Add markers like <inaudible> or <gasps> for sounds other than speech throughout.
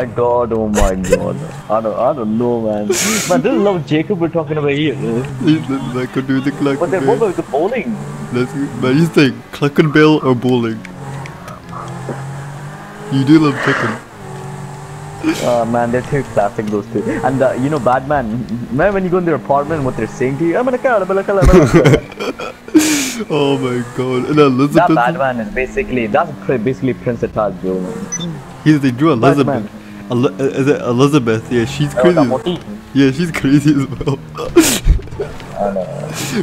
my god, oh my god. I don't, I don't know, man. Man, this is love Jacob we're talking about here. I could do the cluck But then what about the bowling? Let's man, you think Cluckin' Bell or bowling? You do love chicken. Oh man, they're too classic those two. And uh, you know, Batman, man, when you go in their apartment, what they're saying to you, I'm gonna kill, I'm gonna kill, I'm gonna. <laughs> Oh my god. And Elizabeth. That Batman is basically, that's basically Prince Atal Joe, man. He's they drew Elizabeth. Batman. Is it Elizabeth? Yeah, she's Oh, crazy. Yeah, she's crazy as well. <laughs>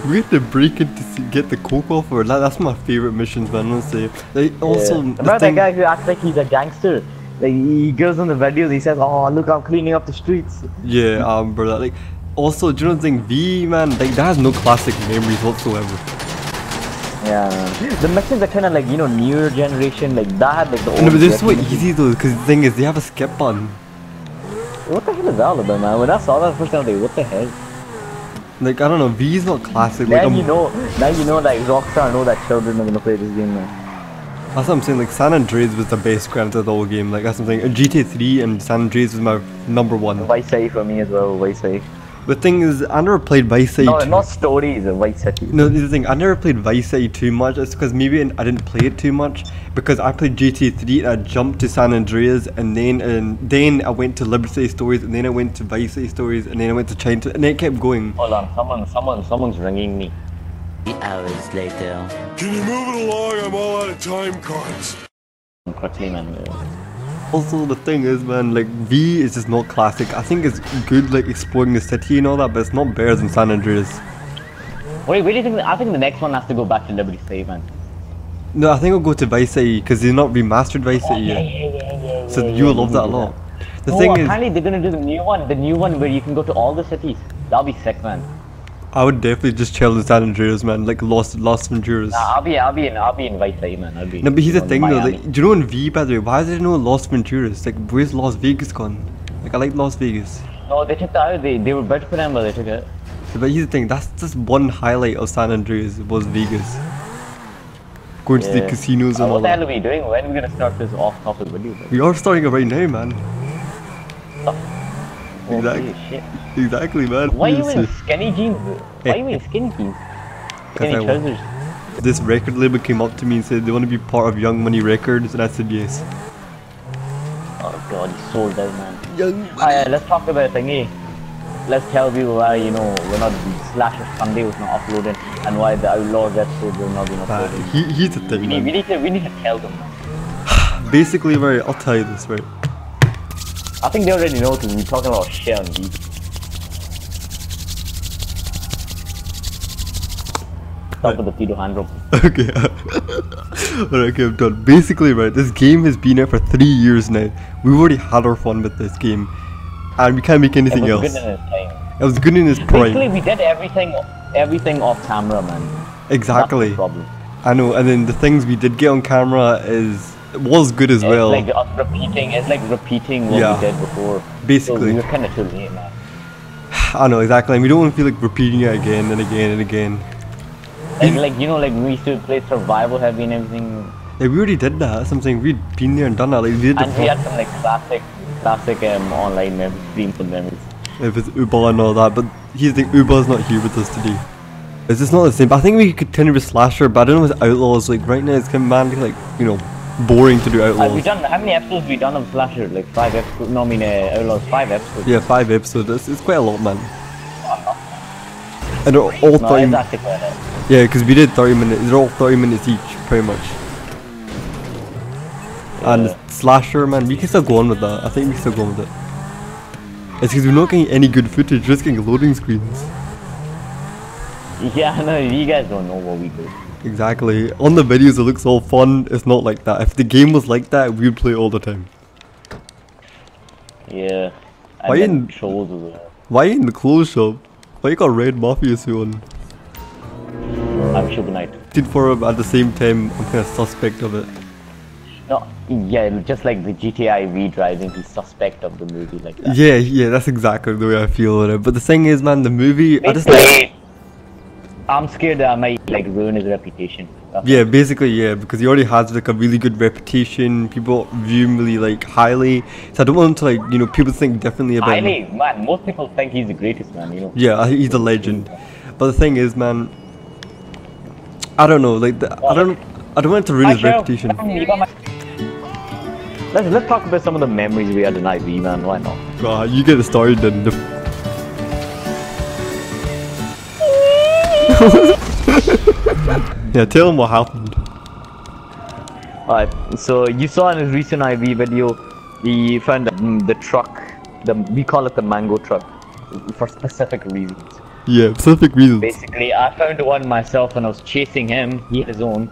We have to break it to get the coke off her. That, that's my favorite missions, man. Honestly. Like, also, yeah. the that guy who acts like he's a gangster? Like he goes on the videos, he says, "Oh, look, I'm cleaning up the streets." Yeah, um, bro. Like, also, do you know the thing? V, man, like that has no classic memories whatsoever. Yeah, the missions are kind of like you know newer generation, like that like the old. No, but they're so easy though, because the thing is, they have a skip button. What the hell is that all about, man? When I saw that first time, I was like, what the hell? Like, I don't know, V is not classic. Like, Now I'm- you know, now you know, like Rockstar know that children are gonna play this game, man. That's what I'm saying. Like San Andreas was the best of the whole game. Like that's something. GTA 3 and San Andreas was my number one. Vice City for me as well, Vice City. The thing is, I never played Vice City. No, too- not stories, Vice City. No, the thing I never played Vice City too much. It's because maybe I didn't play it too much because I played GT3 and I jumped to San Andreas and then and then I went to Liberty Stories and then I went to Vice City Stories and then I went to China and then it kept going. Hold on, someone, someone, someone's ringing me. Eight hours later. Can you move it along? I'm all out of time cards. Quickly, man. Also, the thing is, man, like V is just not classic. I think it's good, like exploring the city and all that, but it's not better than San Andreas. Wait, where do you think? I think the next one has to go back to Liberty City, man. No, I think I'll go to Vice City because they're not remastered Vice City yeah, yet. yeah, yeah, yeah, So yeah, you will yeah, love that a lot. The no, thing is, apparently they're gonna do the new one, the new one where you can go to all the cities. That'll be sick, man. I would definitely just chill in San Andreas, man, like Lost Las Venturas. Nah, I'll be, I'll be in, I'll be in Vice City, man. I'll be. No, but here's the in thing though, like, do you know in V, by the way, why is there no Las Venturas? Like, where's Las Vegas gone? Like, I like Las Vegas. No, they took that out. They, they were better for them, but they took it. But here's the thing, that's just one highlight of San Andreas was Vegas. Going to the Yeah. casinos Uh, and all what the hell are we doing? When are we gonna start this off-topic video? bro? We are starting it right now, man. Holy Exactly. shit. <laughs> Exactly, man. Why are you in skinny jeans? Why are you in skinny jeans? <laughs> Skinny trousers. This record label came up to me and said they want to be part of Young Money Records, and I said yes. Oh god, he sold out, man. Young Alright, let's talk about thingy. Let's tell people why, you know, we're not, Slasher Sunday was not uploaded, and why the Outlawz episodes are not being Uh, uploaded. he, here's the We need, man. we need to, we need to tell them. <sighs> Basically, right, I'll tell you this, right. I think they already know because we're talking about shit on these. Stop with the hand rope. <laughs> Okay. <laughs> Alright, okay, I'm done. Basically, right, this game has been out for three years now. We've already had our fun with this game. And we can't make anything It was else. good in its time. It was good in its Basically, we did everything, everything off camera, man. Exactly. That's the problem. I know, and then the things we did get on camera is was good as well. Like us repeating. It's like repeating what Yeah. we did before. Basically. so we were kind of too late, man. <sighs> I know, exactly. And we don't want to feel like repeating it again and again and again. Like, like you know, like we used to play survival heavy and everything, Like, we already did that. Something we'd been there and done that. Like, we did and we had some like classic, classic um, online memories, streams memories. if it's Uber and all that, but here's the thing, Uber's not here with us today. It's just not the same. But I think we could continue with Slasher, but I don't know with Outlawz. Like right now, it's kind of man, like you know, boring to do Outlawz. Have we done how many episodes we done of Slasher? Like five episodes? No, I mean uh, Outlawz five episodes. Yeah, five episodes. It's, it's quite a lot, man. And all No, thirty. It's actually quite a Yeah, because we did thirty minutes. They're all thirty minutes each, pretty much. And Slasher, man, we can still go on with that. I think we can still go on with it. It's because we're not getting any good footage, just getting loading screens. <laughs> Yeah, no, you guys don't know what we do. Exactly. On the videos, it looks all fun. It's not like that. If the game was like that, we'd play all the time. Yeah. Why in- shows as well. Why you in the clothes shop? Why you got red mafia suit on? I'm Suge Knight. Did for him at the same time, I'm kind of suspect of it. No, yeah, just like the GTA V driving, he's suspect of the movie like that. Yeah, yeah, that's exactly the way I feel about it. But the thing is, man, the movie, I just Basically, I'm scared that I might like ruin his reputation. That's Yeah, basically, yeah, because he already has like a really good reputation. People view him really like highly. So I don't want him to like, you know, people think differently about him. Highly, man. Most people think he's the greatest man. You know. Yeah, he's a legend. But the thing is, man, I don't know. Like, the, I don't, I don't want to ruin his Hi, reputation. Come, you got my- Let's let's talk about some of the memories we had in IV, man. Why not? Ah, you get the started then. The <laughs> yeah, tell him what happened. Alright, so you saw in his recent IV video, he found the, the truck, the we call it the mango truck, for specific reasons. Yeah, specific reasons. Basically, I found one myself and I was chasing him. He had his own,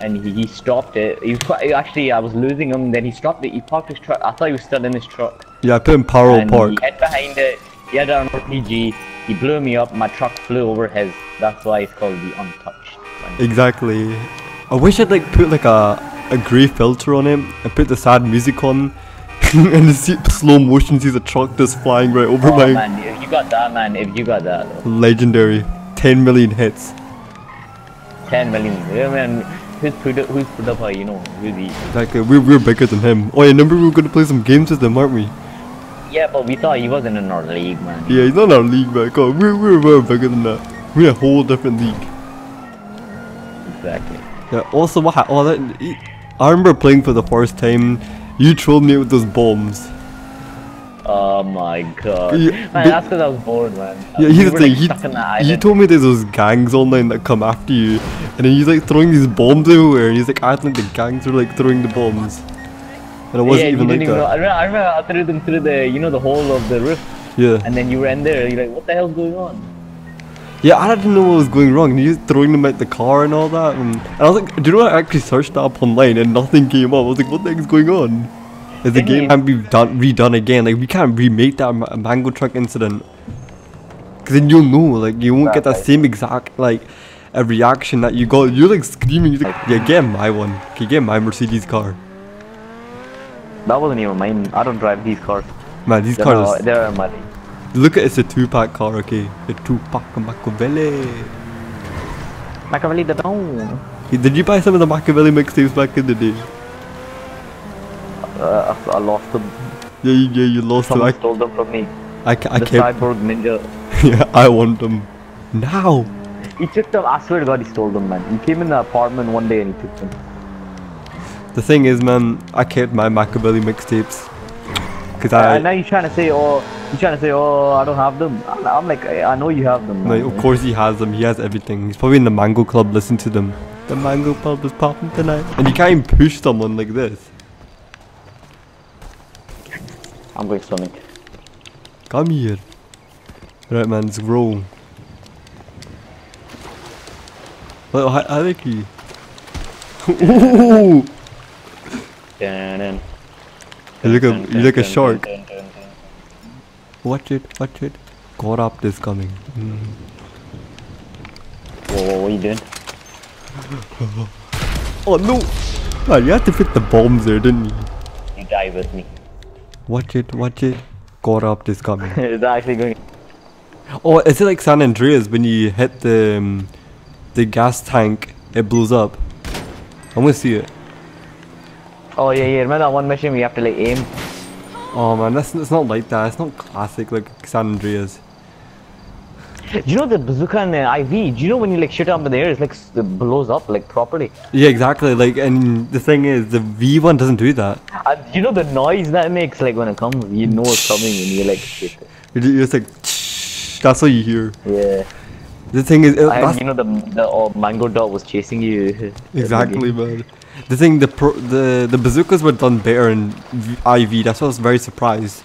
and he, he stopped it. He, qu- actually, I was losing him. Then he stopped it. He parked his truck. I thought he was still in his truck. Yeah, I put him Parallel Park. he hid behind it. He had an RPG. He blew me up. My truck flew over his. That's why it's called the untouched. one. Exactly. I wish I'd like put like a a grey filter on him and put the sad music on, <laughs> and the see- slow motion sees the truck just flying right over Oh my man, if you got that, man, if you got that, though. legendary 10 million hits. 10 million. Yeah, man. Who's put up, who's put up, uh, you know, who's he? Like uh, we're we're bigger than him. Oh, yeah, remember we were gonna play some games with him, aren't we? Yeah, but we thought he wasn't in our league, man. Yeah, he's not in our league, man. Come on, we're we're bigger than that. We're a whole different league. Exactly. Yeah. Also, what? Ha- oh, that. I remember playing for the first time. You trolled me with those bombs. Oh my god. Man, but- that's because I was bored, man. Yeah, we the thing. like, He, stuck in the he island. told me there's those gangs online that come after you, and then he's like throwing these bombs everywhere, and he's like acting like the gangs are like throwing the bombs. And it wasn't yeah, even like even know. I remember, I remember I threw them through the, you know, the hole of the roof, Yeah. and then you were in there. You're like, what the hell's going on? Yeah, I didn't know what was going wrong. And he was throwing them out the car and all that. And, and I was like, do you know what? I actually searched that up online and nothing came up. I was like, what the heck is going on? Is the game can't be done redone again? Like we can't remake that ma- mango truck incident. Cause then you'll know, like you won't get that same exact like a reaction that you got. You're like screaming. You're like, yeah, get my one. Okay, get my Mercedes car. That wasn't even mine. I don't drive these cars. Man, these They're, cars. they're league. Look at it's a Tupac car. Okay, the two pack Makaveli. Makaveli the. Hey, Did you buy some of the Makaveli mixtapes back in the day? Uh, I, I lost them. Yeah, you, yeah, you lost them. Someone I, stole them from me. I, ca- I the kept. cyborg ninja. <laughs> yeah, I want them now. He took them. I swear to God, he stole them, man. He came in the apartment one day and he took them. The thing is, man, I kept my Makaveli mixtapes. Cause Uh, I, now you're trying to say, oh, you're trying to say, oh, I don't have them. I'm, I'm like, I I know you have them. like, man. of course he has them. He has everything. He's probably in the Mango Club. Listen to them. The Mango Club is popping tonight. And you can't even push someone like this. I'm going swimming. Come here. Right, man, let's roll. Well, I, I like you. Ooh! Dun, dun, You look a, you dun, look a shark. dun, dun, dun. Watch it, watch it. Corrupt is coming. Mm. Whoa, whoa, what are you doing? <laughs> Oh no! Man, you had to fit the bombs there, didn't you? You die with me. Watch it, watch it. Corrupt is coming. <laughs> Is that actually going? oh, is it like San Andreas when you hit the um, the gas tank, it blows up? I'm gonna see it. Oh yeah, yeah. Remember that one mission we have to like aim? Oh man, that's it's not like that. It's not classic like San Andreas. Do you know the bazooka and the IV? Do you know when you like shoot up in the air, it's like it blows up like properly? Yeah, exactly. Like, and the thing is, the V one doesn't do that. And you know the noise that it makes like when it comes, you know it's coming and you're like, shit. You're just like, that's what you hear. Yeah. The thing is, uh, And that's you know the the oh, mango dog was chasing you. <laughs> Exactly, man. The thing, the pro, the the bazookas were done better in v- IV. That's why I was very surprised.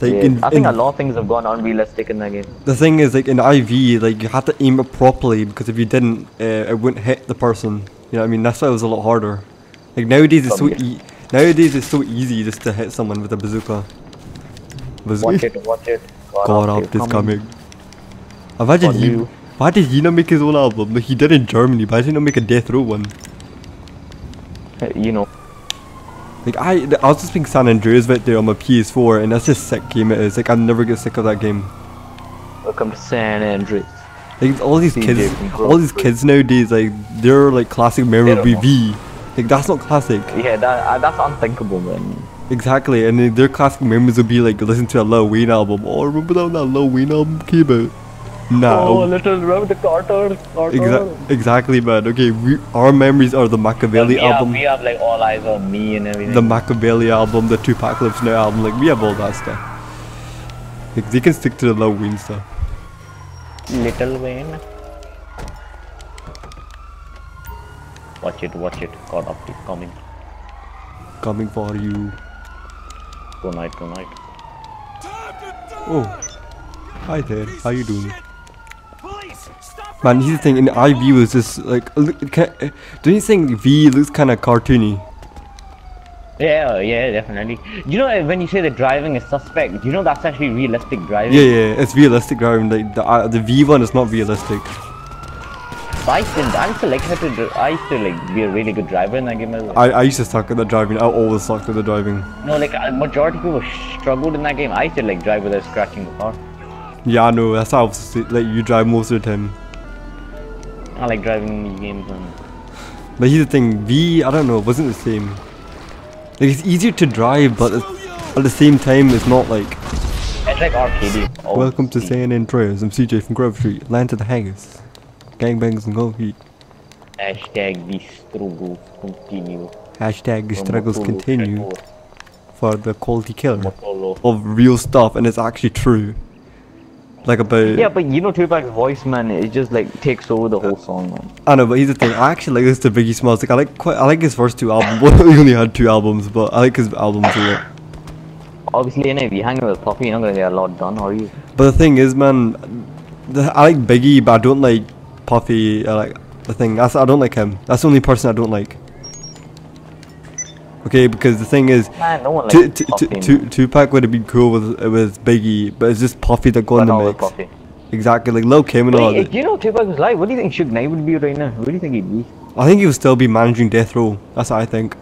Like Yeah. in, I think in- a lot of things have gone unrealistic in that game. the thing is, like in IV, like you had to aim it properly because if you didn't, uh, it wouldn't hit the person. You know what I mean? That's why it was a lot harder. Like nowadays, it's so e- nowadays it's so easy just to hit someone with a bazooka. Watch it, watch it. God up, up is coming. Imagine On he. you. Why did he not make his own album? Like he did in Germany, but why did he not make a Death Row one? You know. Like I, I was just playing San Andreas right there on my PS4, and that's just sick game it is. Like I never get sick of that game. Welcome to San Andreas. Like all these CJ kids, all these kids nowadays, like they're like classic memory don't Like that's not classic. Yeah, that, uh, that's unthinkable, man. Exactly, and then their classic memories would be like listen to a Lil Wayne album. Oh, remember that when that Lil Wayne album came out? Now, Oh, little remember the Carter. Carter. Exa- exactly, man. Okay, we our memories are the Makaveli we have, album, we have like All Eyez on Me and everything. the Makaveli album, the Tupac Lives Now album. Like we have all that stuff. Like they can stick to the Lil Wayne stuff. Little Wayne. Watch it, watch it. God up is coming. Coming for you. good Tonight, tonight. Oh, hi there. How you doing? Man, here's the thing. In IV was just like, look, uh, don't you think V looks kind of cartoony? Yeah, yeah, definitely. You know uh, when you say the driving is suspect, you know that's actually realistic driving. Yeah, yeah, it's realistic driving. Like the uh, the V one is not realistic. I used to, I to like how to, I used to like be a really good driver in that game. as well. I, I used to suck at the driving. I always sucked at the driving. no, like a majority of people struggled in that game. I used to like drive without scratching the car. Yeah, I know. That's how I like you drive most of the time. I like driving games and But here's the thing. V, I don't know, it wasn't the same. Like it's easier to drive, but at the same time, it's not like. it's like arcade. Oh, Welcome to. San Andreas. I'm CJ from Grove Street, land to the hangers, gangbangs and go heat. Hashtag the struggles continue. Hashtag the struggles continue for the quality killer of real stuff, and it's actually true. Like about. Yeah, but you know Tupac's voice, man, it just like takes over the whole song, man. I know, but here's the thing. I actually like this to Biggie Smalls. Like I like quite. I like his first two albums. <laughs> Well, he only had two albums, but I like his albums a lot. Obviously, you know, if you're hanging with Puffy, you're not gonna get a lot done, are you? But the thing is, man, the, I like Biggie, but I don't like Puffy. I like the thing. That's I don't like him. That's the only person I don't like. Okay, because the thing is, Man, no one Tu- likes Tu- Puffy. Tu- Tu- Tupac would have been cool with with Biggie, but it's just Puffy that got but in the mix. Puffy. Exactly, like Lil Kim and all Wait, that. do you know Tupac was live? What do you think Suge Knight would be right now? What do you think he'd be? I think he would still be managing Death Row. That's what I think.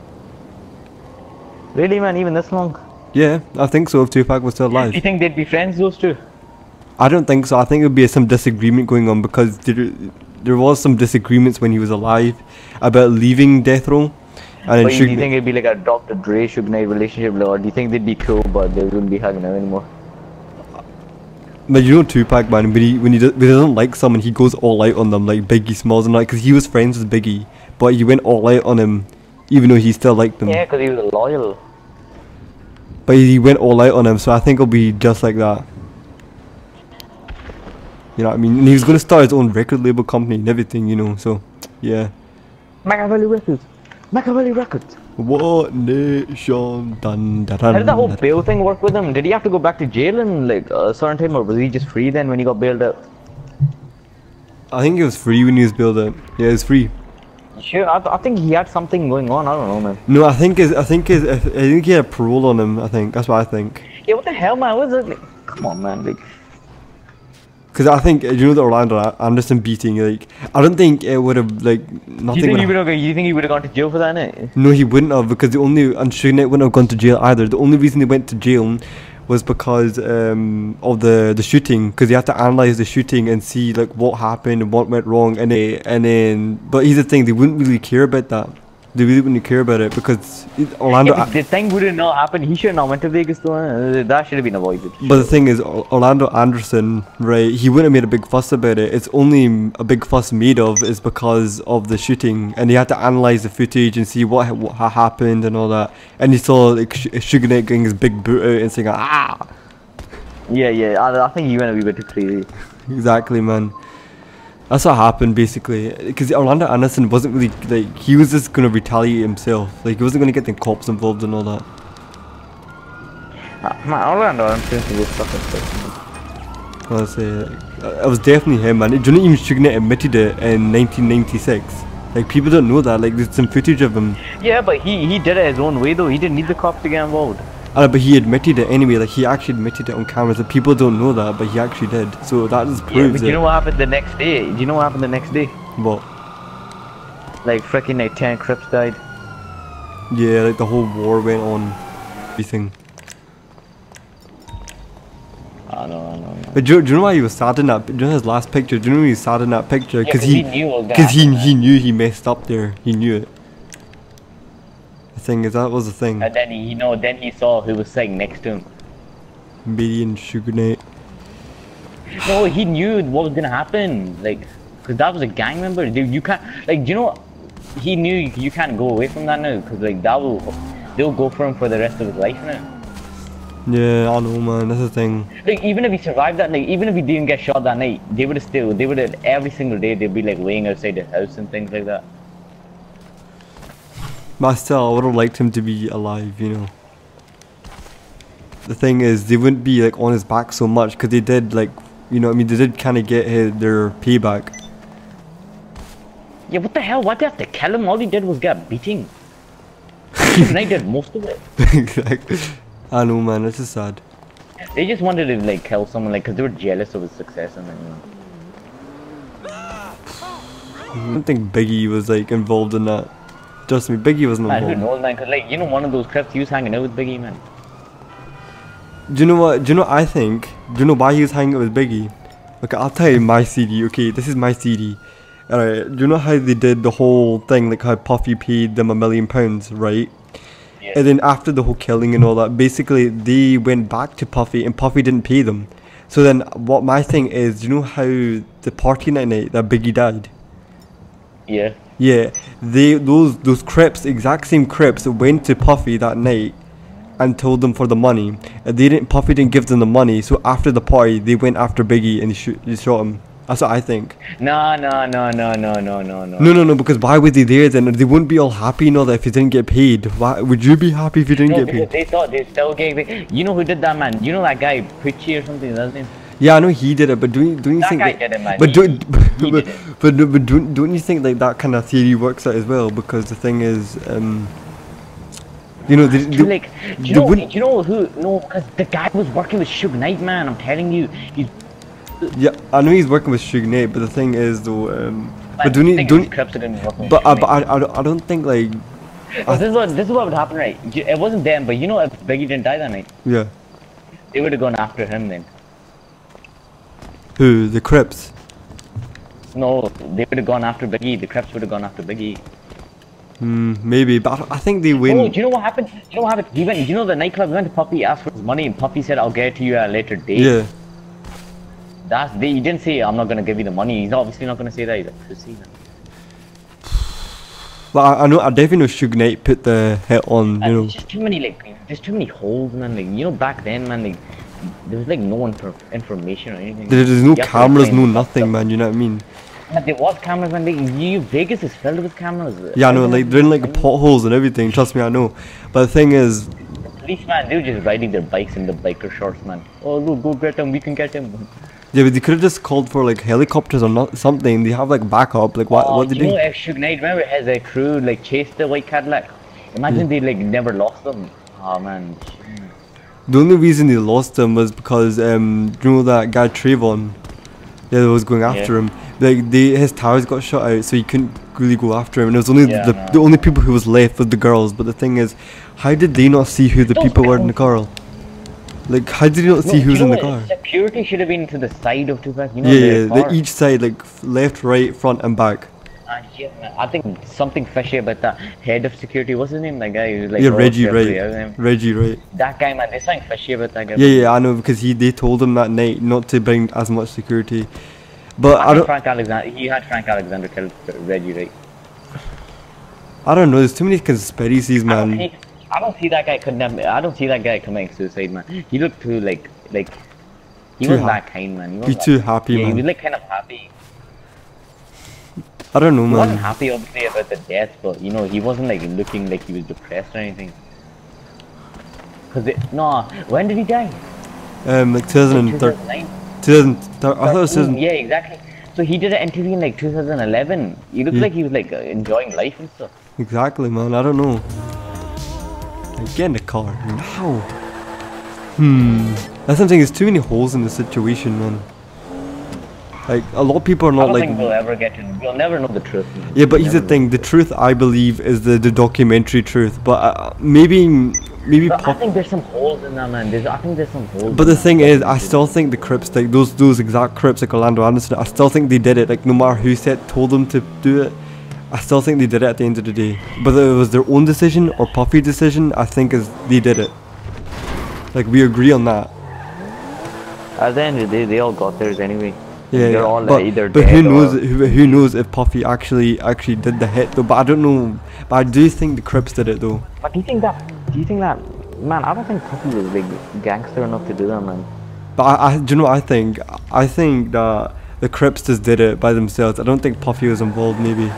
Really, man, even this long? Yeah, I think so. If Tupac was still alive, Do you think they'd be friends, those two? I don't think so. I think it would be some disagreement going on because there, there was some disagreements when he was alive about leaving Death Row. And then But do Suge you think it'd be like a Dr. Dre Suge Knight relationship, or do you think they'd be cool, but they wouldn't be hugging out anymore? But you know Tupac, man, when he when he, do, when he doesn't like someone, he goes all out on them, like Biggie Smalls and like, because he was friends with Biggie, but he went all out on him, even though he still liked him. Yeah, because he was loyal. But he went all out on him, so I think it'll be just like that. You know what I mean? And he was gonna start his own record label company and everything, you know. So, yeah. Makaveli Records. Makaveli Records. What nation? Dun, dun, How did that whole bail thing work with him? Did he have to go back to jail in like a certain time, or was he just free then when he got bailed out? I think it was free when he was built up. Yeah, it was free. Sure, I, I think he had something going on. I don't know, man. No, I think is I think is I think he had a parole on him. I think that's what I think. Yeah, what the hell, man? What is it? Like, come on, man. Like, Because I think you know the Orlando Anderson beating. Like I don't think it would have like do you nothing. think he would have? You think he would have gone to jail for that? Innit? No, he wouldn't have because the only and Knight wouldn't have gone to jail either. The only reason they went to jail was because um, of the the shooting because you have to analyze the shooting and see like what happened and what went wrong and they, and then but here's the thing they wouldn't really care about that. They really wouldn't care about it because Orlando. If the thing would have not happened, he should have not went to Vegas though. That should have been avoided. But the thing is, Orlando Anderson, right? He wouldn't have made a big fuss about it. It's only a big fuss made of is because of the shooting, and he had to analyze the footage and see what what ha- happened and all that. And he saw like Sh- Sugar Knight getting his big boot out and saying ah, Yeah, yeah. I, I think he went a wee bit too crazy. exactly, man. That's what happened basically. Because Orlando Anderson wasn't really like he was just gonna retaliate himself. Like he wasn't gonna get the cops involved and all that. Uh, man, Orlando, I'm thinking fucking stuff. Honestly, like, uh, it was definitely him, man. Know even admitted it in 1996? Like people don't know that. Like there's some footage of him, Yeah, but he he did it his own way though. He didn't need the cops to get involved. Uh, but he admitted it anyway. Like he actually admitted it on camera. So people don't know that, but he actually did. So that just Yeah, proves but it. you know what happened the next day? Do you know what happened the next day? What? Like freaking like ten Crips died. Yeah, like the whole war went on. Everything. I know, I know. But do, you- do you know why he was sad in that? Do you know his last picture? Do you know he was sad in that picture? Yeah, he, he knew what was because he, he knew he messed up there. He knew it. Thing is, that was the thing. And then he, you know, then he saw who was sitting next to him. Biddy and Sugar No, he knew what was gonna happen. Like, cause that was a gang member. Dude, you can't. Like, you know, he knew you, you can't go away from that now. Cause like that will, they'll go for him for the rest of his life now. Yeah, I know, man. That's the thing. Like even if he survived that night, even if he didn't get shot that night, they would have still, they would have every single day they'd be like waiting outside the house and things like that. But still, I would have liked him to be alive, you know. The thing is, they wouldn't be like on his back so much because they did like, you know, I mean, they did kind of get his, their payback. Yeah, what the hell? Why'd they have to kill him? All he did was get a beating. <laughs> and I did most of it. exactly. I know, man. It's just sad. They just wanted to like kill someone, like, cause they were jealous of his success and then, you know. I don't think Biggie was like involved in that. Trust me, Biggie wasn't Man, who involved. knows, man? Cause like, you know, one of those crips, he was hanging out with Biggie, man. Do you know what? Do you know? I think. Do you know why he was hanging out with Biggie? Okay, I'll tell you my CD. Okay, this is my CD. Alright, do you know how they did the whole thing, like how Puffy paid them a million pounds, right? Yeah. And then after the whole killing and all that, basically they went back to Puffy and Puffy didn't pay them. So then what my thing is, do you know how the party that night that Biggie died? Yeah. Yeah, they those those Crips, exact same Crips, went to Puffy that night and told them for the money. And they didn't. Puffy didn't give them the money. So after the party, they went after Biggie and they, shoot, they shot him. That's what I think. No, no, no, no, no, no, no, no. No, no, no. Because why were they there then? They wouldn't be all happy, you know, that if you didn't get paid. Why would you be happy if you didn't No, get paid? they thought they still gave it. You know who did that, man? You know that guy, Pritchie or something, that's his name? Yeah, I know he did it, but don't you, don't you That think? guy that- did. But don't, <laughs> but, but, but, but don't, don't you think like that kind of theory works out as well? Because the thing is, um, you know, they, Do you they, like, do you know, do you know who? No, because the guy was working with Suge Knight, man. I'm telling you, he's. Yeah, I know he's working with Suge Knight, but the thing is though, um, but don't you, think don't, it was Crips that didn't work with but, uh, but I, I, I don't think like, Oh, this is what this is what would happen, right? It wasn't them, but you know, if Biggie didn't die that night, yeah, they would have gone after him then. Who the Crips? No, they would have gone after Biggie. The Crips would have gone after Biggie. Hmm, maybe, but I, think they Oh, win. do you know what happened? Do you know what happened? He went. You know the nightclub he went to Puffy, asked for his money, and Puffy said, "I'll get it to you at a later date." Yeah, That's they. He didn't say, "I'm not gonna give you the money." He's obviously not gonna say that. He's a pussy. man. but I, I know I definitely know Suge Knight put the hit on. You know, There's just too many like. There's too many holes, man. Like you know, back then, man, like there was like no infor- information or anything. there, there's no You have to, like, cameras, no nothing, stuff. man. You know what I mean? Man, there was cameras, man. Like, you, Vegas is filled with cameras. Yeah, I know, like they're in like potholes and everything. Trust me, I know. But the thing is, Police, man, they were just riding their bikes in the biker shorts, man. Oh, look, go get them. We can get them. yeah, but they could have just called for like helicopters or not something. They have like backup. Like what? Oh, what they you know, do? if Suge Knight, remember, has a crew like chased the white Cadillac. Imagine they like never lost them. Oh man. The only reason they lost him was because um, you know that guy Trayvon, yeah, that was going after Yeah. him. Like they, his towers got shot out, so he couldn't really go after him. And it was only Yeah, the, no. the only people who was left was the girls. But the thing is, how did they not see who the Those people were in the car? Like how did you not see No, who's in the car? Security should have been to the side of Tupac. You know, yeah, yeah, the, each side, like left, right, front, and back. I think something fishy about the uh, head of security. What's his name? That guy who's like yeah, Reggie Wright? Reggie Wright? That guy, man. There's something fishy about that guy. Yeah, yeah, I know because he they told him that night not to bring as much security. But I, I don't, Frank Alexander. He had Frank Alexander kill uh, Reggie Wright? I don't know. There's too many conspiracies, I don't, man. see, I don't see that guy condemn. I don't see that guy committing suicide, man. He looked too like like. He Too wasn't that kind, man. He He's wasn't too happy, Yeah, he was like kind of happy. I don't know, He wasn't happy obviously about the death, but you know he wasn't like looking like he was depressed or anything. Cause it, no, when did he die? Um, like 2013. 2009. 2000, I thought it was 2000. Yeah, exactly. So he did an interview in like 2011. He looked Yeah. like he was like uh, enjoying life and stuff. Exactly, man. I don't know. Like, get in the car now. Hmm. That's something. There's too many holes in the situation, man. Like a lot of people are I not don't like. think we'll ever get to. We'll never know the truth. man. Yeah, but here's the thing: the truth I believe is the the documentary truth. But uh, maybe maybe. But I think there's some holes in that, man. There's, I think there's some holes. But the thing is, I still think the Crips, like those those exact Crips, like Orlando Anderson, I still think they did it. Like no matter who said told them to do it, I still think they did it at the end of the day. Whether it was their own decision or Puffy's decision, I think is they did it. Like we agree on that. At the end of the day, they all got theirs anyway. Yeah, They're all but, either but who knows? Who, who knows if Puffy actually actually did the hit though? But I don't know. But I do think the Crips did it though. But do you think that? Do you think that? Man, I don't think Puffy was like gangster enough to do that, man. But I, I, do you know what I think? I think that the Crips just did it by themselves. I don't think Puffy was involved. Maybe.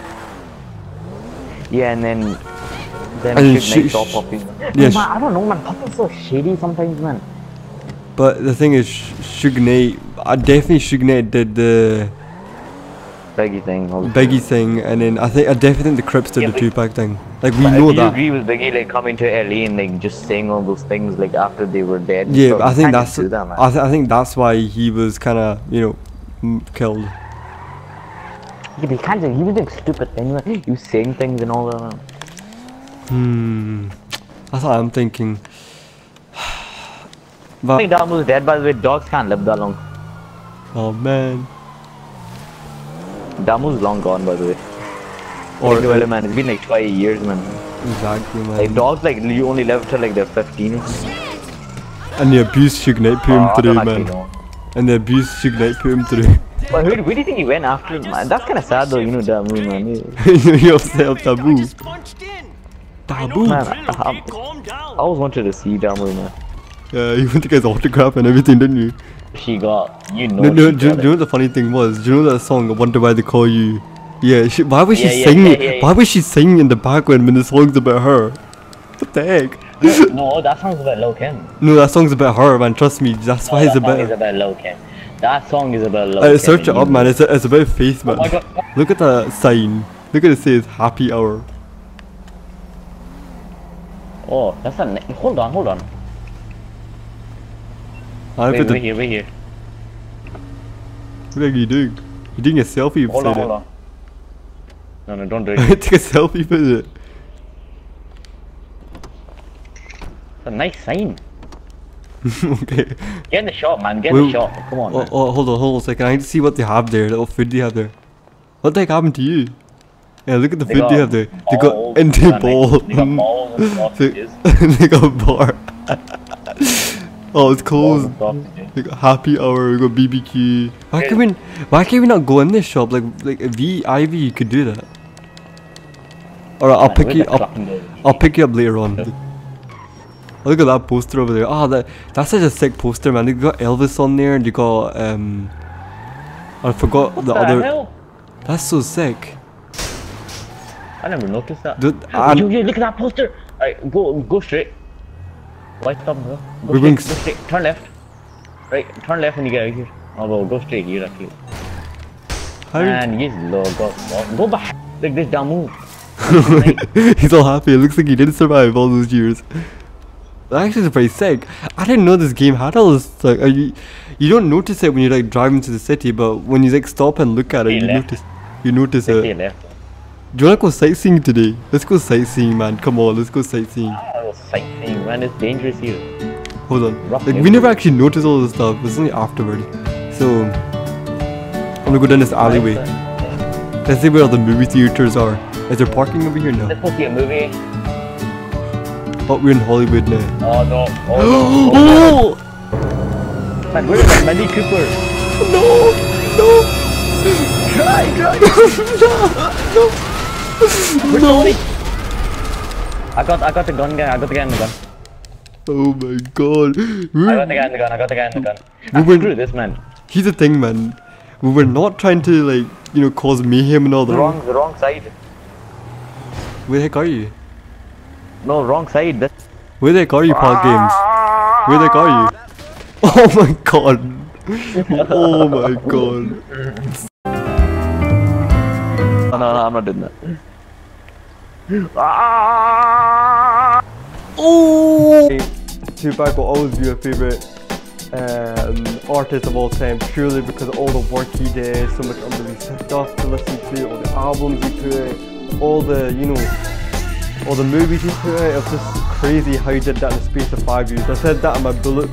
Yeah, and then then And Knight sh- Puffy. yeah, man, I don't know, man. Puffy's so shady sometimes, man. But the thing is, Sh- Suge Knight, I definitely Suge Knight did the Beggy thing. obviously. Biggie thing, and then I think I definitely think the Crips did Yeah, the but- Tupac thing. Like we But know do you that. agree with Biggie like coming to LA and like just saying all those things like after they were dead? Yeah, stuff? but I think that's that. I, th- I think that's why he was kind of you know m- killed. Yeah, but he can't. just- He was doing stupid things. Man. He was saying things and all that. Hmm, that's what I'm thinking. I But think Dom was dead. By the way, dogs can't live that long. oh man, Damu's long gone, by the way. or Think about it, man. It's been like 20 years, man. exactly man. Like dogs, like you only live till like they're 15 and the abuse Suge Knight put Oh, him I through, man. know. And the abuse Suge Knight put him through. But where, where do you think he went after? Man, that's kind of sad though, you know, Damu, man. you upset of taboo. just punched. Taboo. Man, I, <laughs> I. I always wanted to see Damu, man. Yeah, <laughs> you went to get his autograph and everything, didn't you? She got, you know, No, no, do, you- you know the funny thing was? Do you know that song, I Wonder Why They Call You? Yeah, she, why was she Yeah, singing? yeah, Why was she singing in the background when the song's about her? What the heck? it. <laughs> No, that song's about Lil Kim. No, that song's about her, man. Trust me, that's No, why it's that song about. is about Lil Kim. That song is about Lil Uh, Kim. search it up, man. It's, it's about faith, man. my God. Look at that sign. Look at it says happy hour. Oh, that's a. Hold on, hold on. I Wait, put the, wait here, wait here. what are you doing? You're doing a selfie Hold on, beside hold on. No, no, don't do <laughs> it. it. Take a selfie with it. It's a nice sign. <laughs> okay. Get in the shot, man. Get in the shot. Come on, Oh, oh, hold on, hold on a second. I need to see what they have there. What food they have there. What the heck happened to you? Yeah, look at the They food got they have there. They got into and, ball. They got balls and <laughs> sausages. they got bar. Oh, it's closed. and sausages. We got happy hour. We got BBQ. Why Yeah. can we? Why can't we not go in this shop? Like, like V Ivy, you could do that. Alright, I'll Man, pick you up. I'll pick you up later on. Look at that poster over there. Ah, that that's such a sick poster, man. They got Elvis on there, and you got um. I forgot What the, the other. hell? That's so sick. I never noticed that. Dude, Yo, I'm- look at that poster. Alright, go, go straight. Why stop? Go, go straight, go straight. Turn left. Right, turn left when you get out here. Oh, well, go straight here actually. How did- And yes, Lord, go, go, go back. Like this Damu. <laughs> He's all happy. It looks like he didn't survive all those years. That actually is pretty sick. I didn't know this game had all this. Like, you, you don't notice it when you're like driving into the city, but when you like stop and look at it, you left. notice. You notice it. left. Do you wanna go sightseeing today? Let's go sightseeing, man. Come on, let's go sightseeing. Sightseeing, man. It's dangerous here. Hold on. Rough Like we never actually noticed all this stuff. It's only afterward. So I'm gonna go down this alleyway. Let's see where all the movie theaters are. Is there parking over here? No. Let's go see a movie. Oh, we're in Hollywood now. Oh no. Oh, <gasps> oh no. Oh! Man, where is that Melly Cooper? No! No! Try, try. <laughs> No! No! I got, I got the gun guy. I got the guy in the gun. Oh my god. I got the guy in the gun. I got the guy in the gun. We were- screw this man. He's the thing, man. We were not trying to, like, you know, cause mayhem and all that. wrong, the wrong side. Where the heck are you? No, wrong side. That's Where the heck are you, Park Games? Where the heck are you? <laughs> Oh my god. Oh my god. <laughs> no, no, no, I'm not doing that. Oh! Tupac will always be your favorite. Um, artist of all time purely because of all the work he did, so much unreleased stuff to listen to, all the albums he put out, all the, you know, all the movies he put out. It was just crazy how he did that in the space of five years. I said that in my bullet